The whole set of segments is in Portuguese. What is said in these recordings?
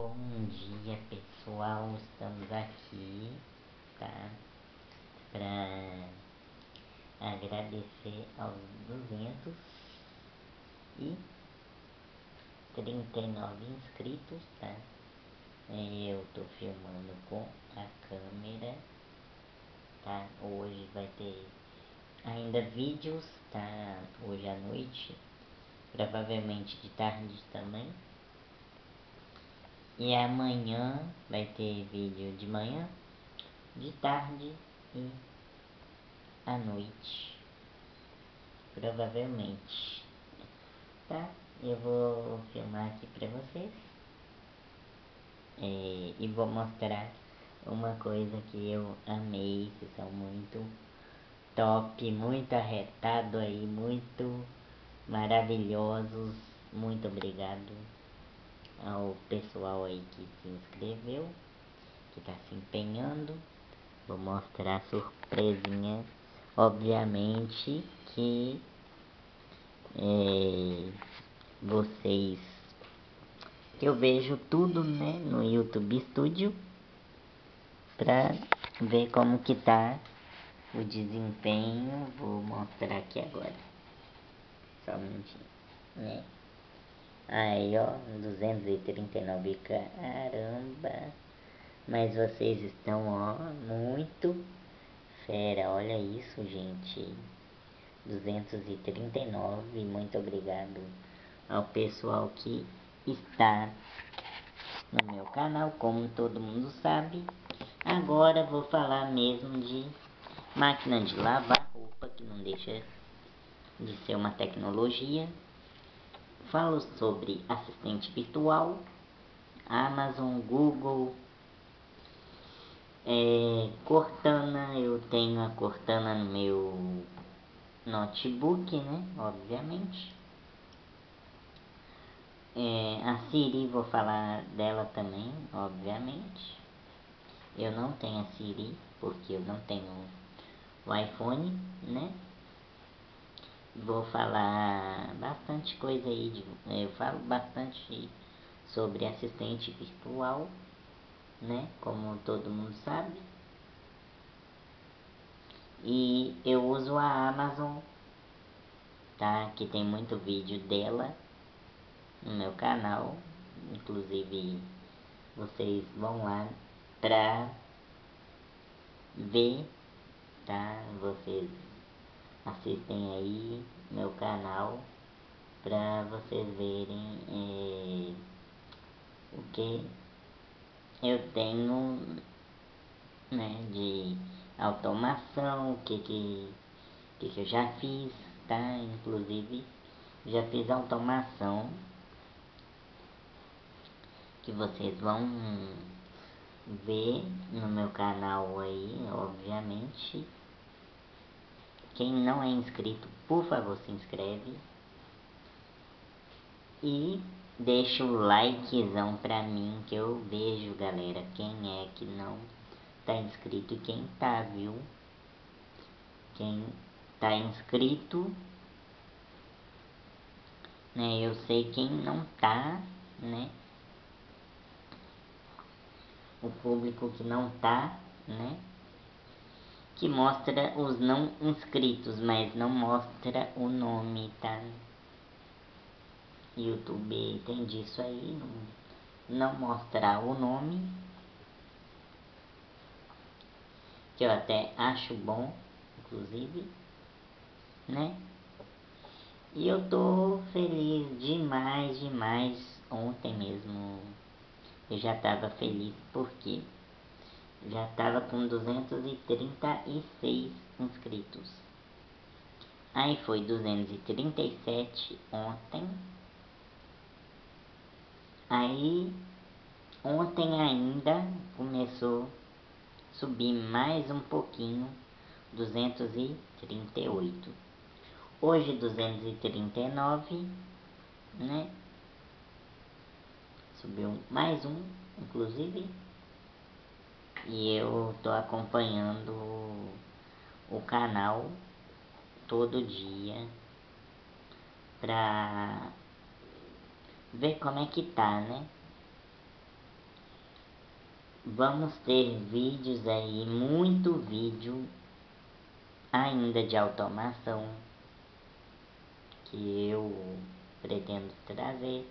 Bom dia pessoal, estamos aqui, tá? Pra agradecer aos duzentos e trinta e nove inscritos, tá? Eu tô filmando com a câmera, tá? Hoje vai ter ainda vídeos, tá? Hoje à noite, provavelmente de tarde também. E amanhã vai ter vídeo de manhã, de tarde e à noite. Provavelmente. Tá? Eu vou filmar aqui pra vocês. É, e vou mostrar uma coisa que eu amei, que são muito top, muito arretado aí, muito maravilhosos. Muito obrigado ao pessoal aí que se inscreveu, que está se empenhando. Vou mostrar a surpresinha. Obviamente que é, vocês eu vejo tudo né, no YouTube Studio para ver como que tá o desempenho. Vou mostrar aqui agora. Só um minutinho. Né? Aí, ó, 239, caramba. Mas vocês estão, ó, muito fera. Olha isso, gente. 239, muito obrigado ao pessoal que está no meu canal, como todo mundo sabe. Agora vou falar mesmo de máquina de lavar roupa, que não deixa de ser uma tecnologia Falo sobre assistente virtual, Amazon, Google, é, Cortana, eu tenho a Cortana no meu notebook, né? Obviamente. É, a Siri, vou falar dela também, obviamente. Eu não tenho a Siri, porque eu não tenho o iPhone, né? Vou falar bastante coisa aí, de, eu falo bastante sobre assistente virtual, né, como todo mundo sabe. E eu uso a Amazon, tá, que tem muito vídeo dela no meu canal, inclusive vocês vão lá pra ver, tá, vocês assistem aí meu canal para vocês verem é, o que eu tenho né, de automação, o que, que, que, que eu já fiz, tá? Inclusive já fiz automação que vocês vão ver no meu canal aí, obviamente. Quem não é inscrito, por favor, se inscreve. E deixa o likezão pra mim, que eu vejo, galera, quem é que não tá inscrito e quem tá, viu? Quem tá inscrito, né? Eu sei quem não tá, né? O público que não tá, né? Que mostra os não inscritos, mas não mostra o nome, tá? YouTube tem disso aí, não, não mostrar o nome, que eu até acho bom, inclusive, né? E eu tô feliz demais, demais. Ontem mesmo eu já tava feliz porque já estava com 236 inscritos. Aí foi 237 ontem. Aí ontem ainda começou a subir mais um pouquinho, 238. Hoje 239, né? Subiu mais um, inclusive e eu tô acompanhando o canal todo dia pra ver como é que tá, né? vamos ter vídeos aí, muito vídeo ainda de automação que eu pretendo trazer.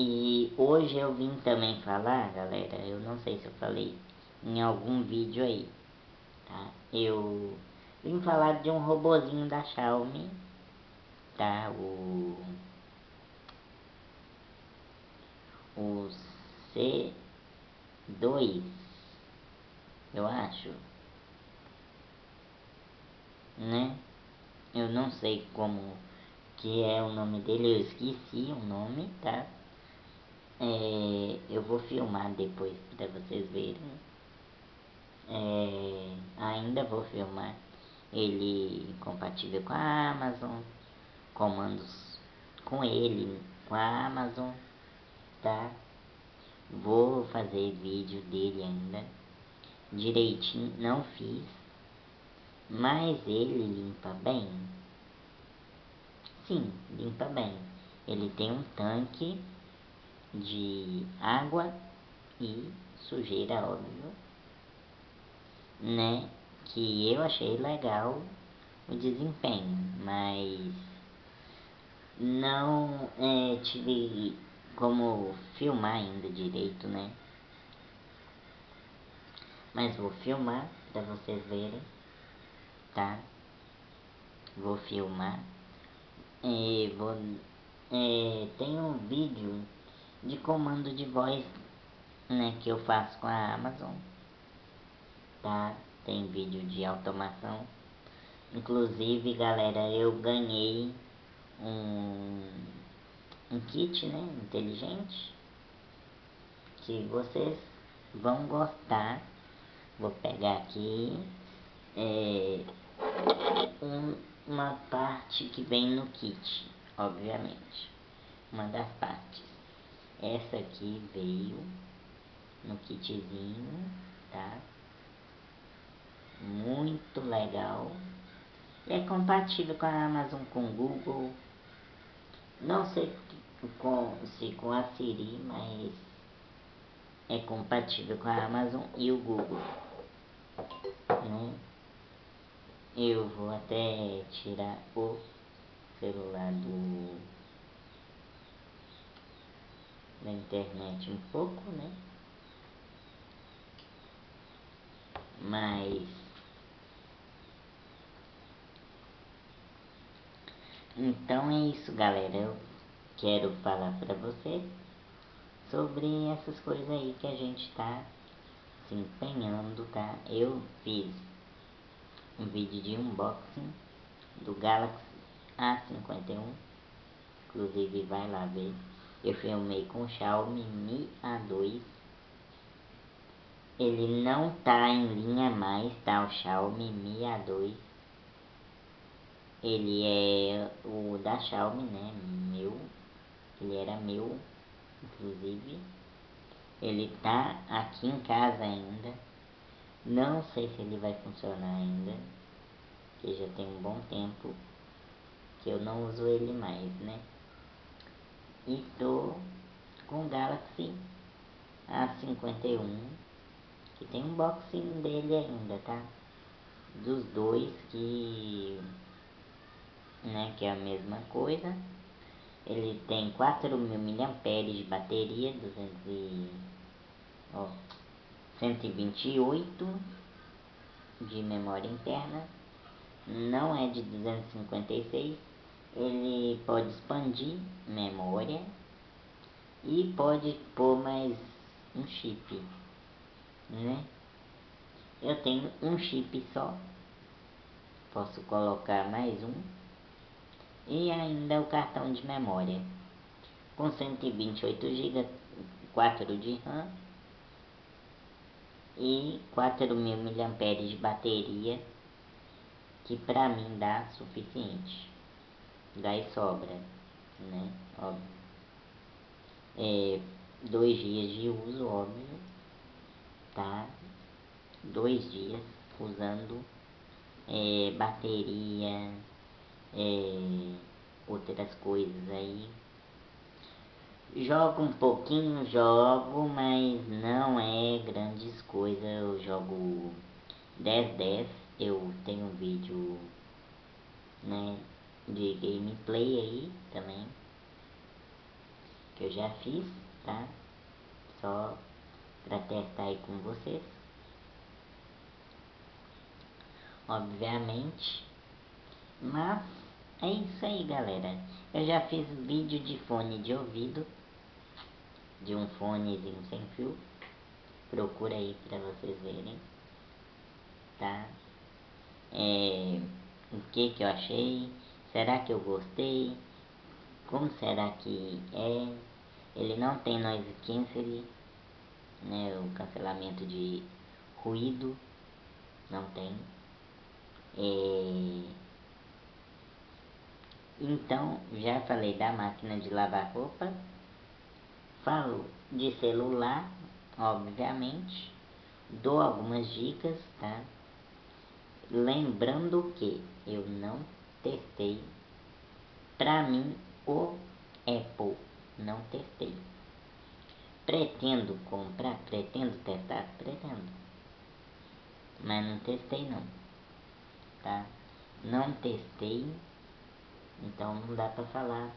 E hoje eu vim também falar, galera, eu não sei se eu falei em algum vídeo aí, tá? Eu vim falar de um robozinho da Xiaomi, tá? O... O C2, eu acho, né? Eu não sei como que é o nome dele, eu esqueci o nome, tá? É, eu vou filmar depois para vocês verem. É, ainda vou filmar ele compatível com a Amazon, comandos com ele, com a Amazon, tá? Vou fazer vídeo dele ainda, direitinho, não fiz, mas ele limpa bem. Sim, limpa bem. Ele tem um tanque de água e sujeira, óbvio, né? Que eu achei legal o desempenho, mas não é, tive como filmar ainda direito, né? Mas vou filmar para vocês verem, tá? Vou filmar. E vou, é, tem um vídeo de comando de voz né, que eu faço com a Amazon. Tá? Tem vídeo de automação. Inclusive, galera, eu ganhei um, um kit né, inteligente que vocês vão gostar. Vou pegar aqui é, um, uma parte que vem no kit, obviamente. Uma das partes. Essa aqui veio no kitzinho, tá? Muito legal. É compatível com a Amazon, com o Google. Não sei com, se com a Siri, mas é compatível com a Amazon e o Google. Né? Eu vou até tirar o celular do na internet um pouco, né? Mas então é isso, galera. Eu quero falar para você sobre essas coisas aí que a gente tá se empenhando, tá? Eu fiz um vídeo de unboxing do Galaxy A51, inclusive vai lá ver eu filmei com o Xiaomi Mi A2 ele não tá em linha mais, tá? O Xiaomi Mi A2 ele é o da Xiaomi, né? Meu, ele era meu, inclusive ele tá aqui em casa ainda não sei se ele vai funcionar ainda que já tem um bom tempo que eu não uso ele mais, né? E tô com o Galaxy A51 que tem um boxing dele ainda, tá? Dos dois que né, que é a mesma coisa. Ele tem 4.000 mAh de bateria, 200 e, ó, 128 de memória interna. Não é de 256 ele pode expandir memória e pode pôr mais um chip, né? Eu tenho um chip só, posso colocar mais um e ainda o cartão de memória com 128 GB, 4 de RAM e 4000 mAh de bateria que para mim dá suficiente daí sobra, né? Óbvio. É, dois dias de uso, óbvio, tá? Dois dias usando é, bateria, é, outras coisas aí. Jogo um pouquinho, jogo, mas não é grandes coisas. Eu jogo 10-10, eu tenho um vídeo né, de gameplay aí também, que eu já fiz, tá? Só pra testar aí com vocês. Obviamente. Mas é isso aí, galera. Eu já fiz vídeo de fone de ouvido. De um fonezinho sem fio. Procura aí pra vocês verem. Tá? É, o que que eu achei? Será que eu gostei? Como será que é? Ele não tem noise cancelling, né? O cancelamento de ruído. Não tem. É... Então, já falei da máquina de lavar roupa. Falo de celular, obviamente. Dou algumas dicas, tá? Lembrando que eu não testei. Pra mim, o Apple não testei. Pretendo comprar, pretendo testar, pretendo. Mas não testei não. Tá? Não testei então não dá para falar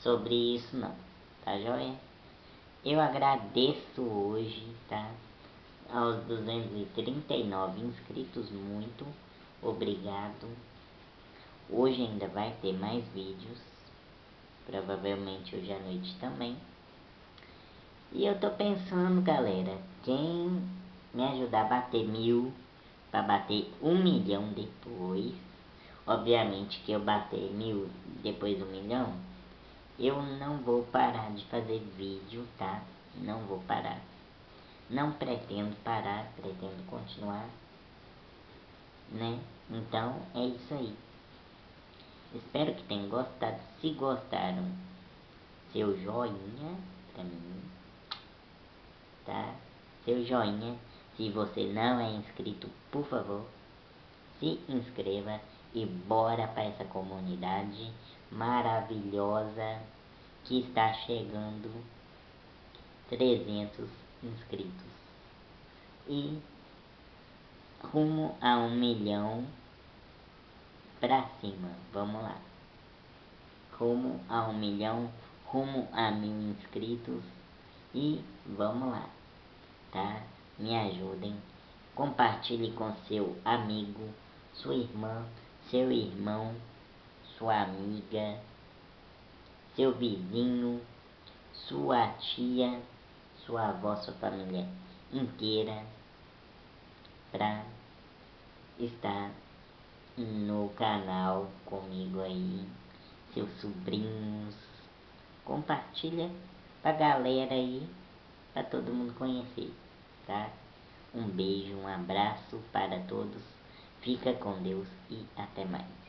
sobre isso não, tá joia? Eu agradeço hoje, tá? Aos 239 inscritos, muito obrigado. Hoje ainda vai ter mais vídeos, provavelmente hoje à noite também. E eu tô pensando, galera, quem me ajudar a bater mil, para bater um milhão depois, Obviamente que eu bater mil, depois um milhão, eu não vou parar de fazer vídeo, tá? Não vou parar. Não pretendo parar, pretendo continuar, né? Então, é isso aí. Espero que tenham gostado. Se gostaram, seu joinha pra mim, tá? Seu joinha. Se você não é inscrito, por favor, se inscreva e bora para essa comunidade maravilhosa que está chegando 300 inscritos e rumo a um milhão para cima, vamos lá. Rumo a um milhão, rumo a mil inscritos. E vamos lá, tá? Me ajudem, compartilhe com seu amigo, sua irmã, seu irmão, sua amiga, seu vizinho, sua tia, sua avó, sua família inteira para estar no canal comigo aí, seus sobrinhos. Compartilha pra galera aí, para todo mundo conhecer, tá? Um beijo, um abraço para todos. Fica com Deus e até mais.